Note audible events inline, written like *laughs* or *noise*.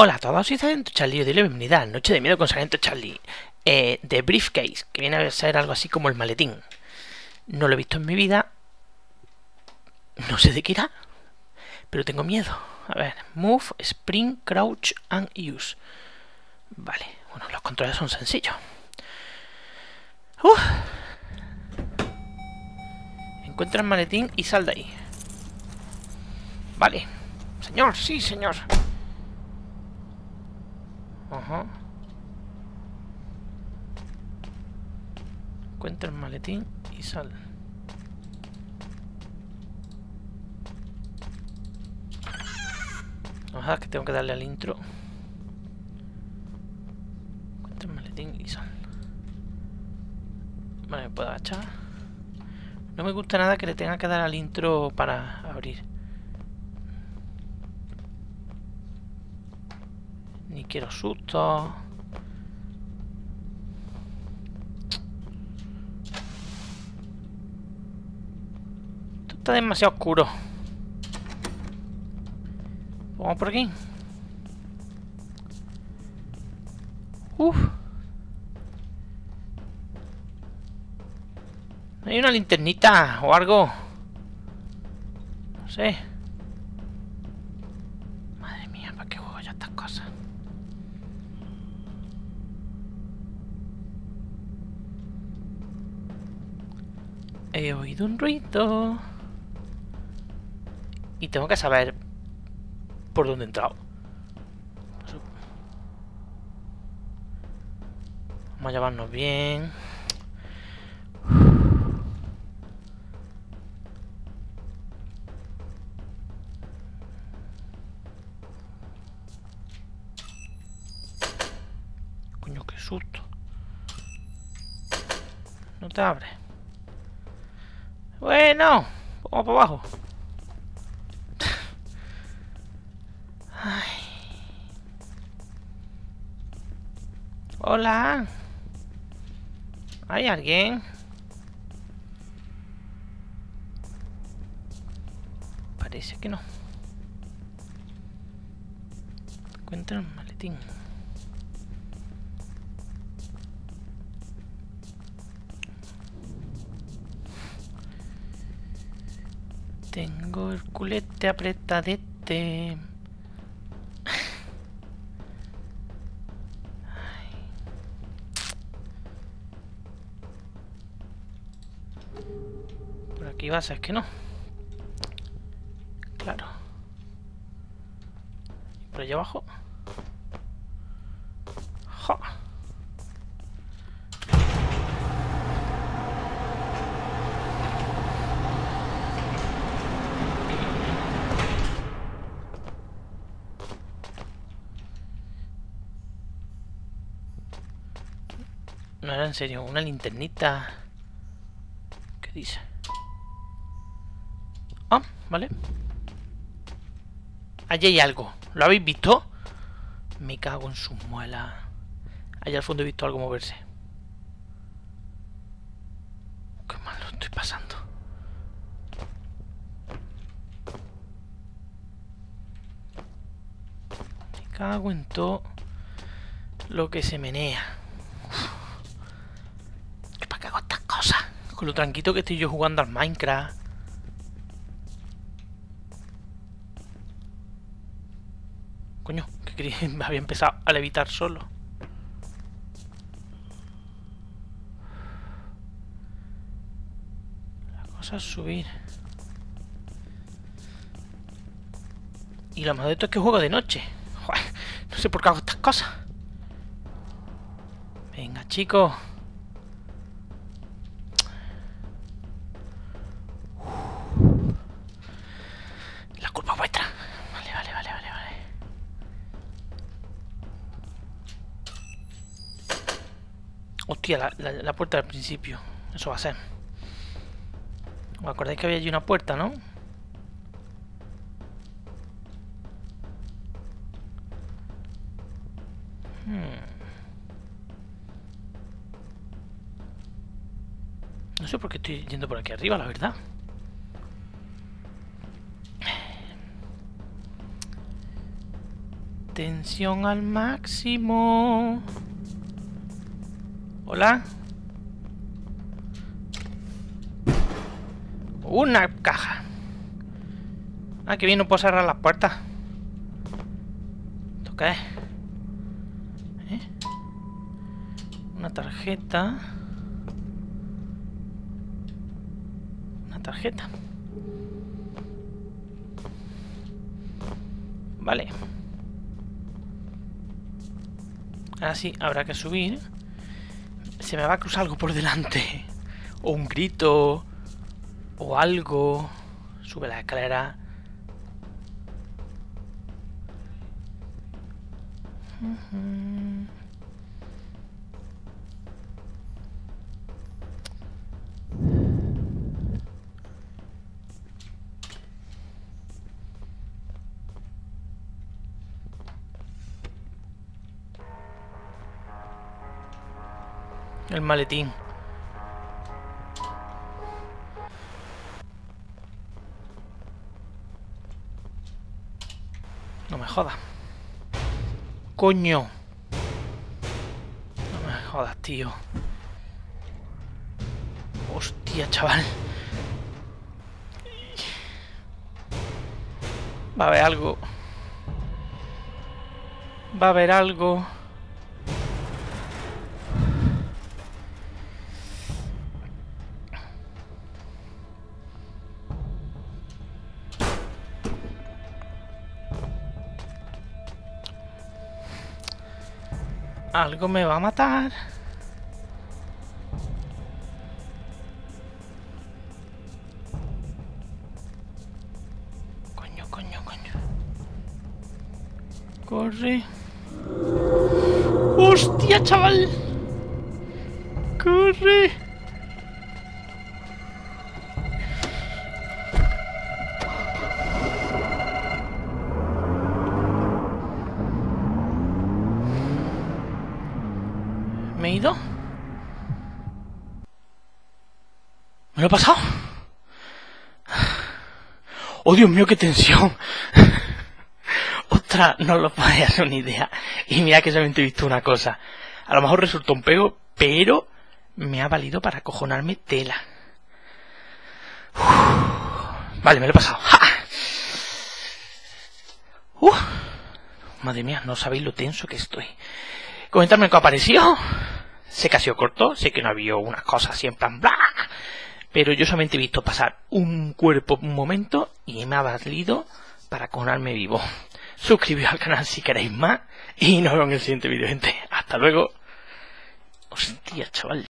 Hola a todos, soy Sargento Charlie doy la bienvenida a Noche de Miedo con Sargento Charlie eh, de Briefcase, que viene a ser algo así como el maletín. No lo he visto en mi vida, no sé de qué irá, pero tengo miedo. A ver, Move, Spring, Crouch and Use. Vale, bueno, los controles son sencillos. Uf. Encuentra el maletín y sal de ahí. Vale. Señor, sí, señor. Ajá. Encuentra el maletín y sal. Ajá, que tengo que darle al intro. Encuentra el maletín y sal. Vale, me puedo agachar. No me gusta nada que le tenga que dar al intro para abrir. Ni quiero susto. Esto está demasiado oscuro. Vamos por aquí. Uf. ¿Hay una linternita o algo? No sé. Madre mía, ¿para qué juego yo estas cosas? He oído un ruido. Y tengo que saber por dónde he entrado. Vamos a llevarnos bien. Coño, qué susto. No te abre. Bueno, vamos para abajo. Ay. Hola. ¿Hay alguien? Parece que no. Encuentra el maletín. Tengo el culete apretadete. Por aquí vas, es que no. Claro. ¿Y por allá abajo? ¡Ja! No era en serio, una linternita. ¿Qué dice? Ah, vale. Allí hay algo. ¿Lo habéis visto? Me cago en sus muelas. Allá al fondo he visto algo moverse. Qué mal lo estoy pasando. Me cago en todo lo que se menea. ¿Qué para qué hago estas cosas? Con lo tranquilo que estoy yo jugando al Minecraft. Coño, que *laughs* me había empezado a levitar solo. La cosa es subir. Y lo más de esto es que juego de noche. *laughs* No sé por qué hago estas cosas. Venga, chicos. La culpa es vuestra. Vale, vale, vale, vale, vale. Hostia, la, la- la puerta del principio. Eso va a ser. ¿Os acordáis que había allí una puerta, no? Hmm. No sé por qué estoy yendo por aquí arriba, la verdad. Tensión al máximo. Hola. Una caja. Ah, que bien, no puedo cerrar las puertas. ¿Esto qué es? ¿Eh? Una tarjeta. Una tarjeta. Vale. Ahora sí, habrá que subir. Se me va a cruzar algo por delante. O un grito. O algo. Sube la escalera. El maletín. No me jodas. Coño. No me jodas, tío. Hostia, chaval. Va a haber algo. Va a haber algo. Algo me va a matar. Coño, coño, coño. Corre. ¡Hostia, chaval! ¡Corre! ¿Me lo he pasado? ¡Oh, Dios mío, qué tensión! *laughs* Ostras, no lo podéis hacer una idea. Y mira que solamente he visto una cosa. A lo mejor resultó un pego, pero me ha valido para acojonarme tela. Vale, me lo he pasado. ¡Ja! Uf. Madre mía, no sabéis lo tenso que estoy. Comentadme qué ha parecido. Sé que ha sido corto, sé que no ha habido unas cosas así en. Pero yo solamente he visto pasar un cuerpo un momento y me ha valido para conarme vivo. Suscribíos al canal si queréis más y nos vemos en el siguiente vídeo, gente. Hasta luego. Hostia, chaval.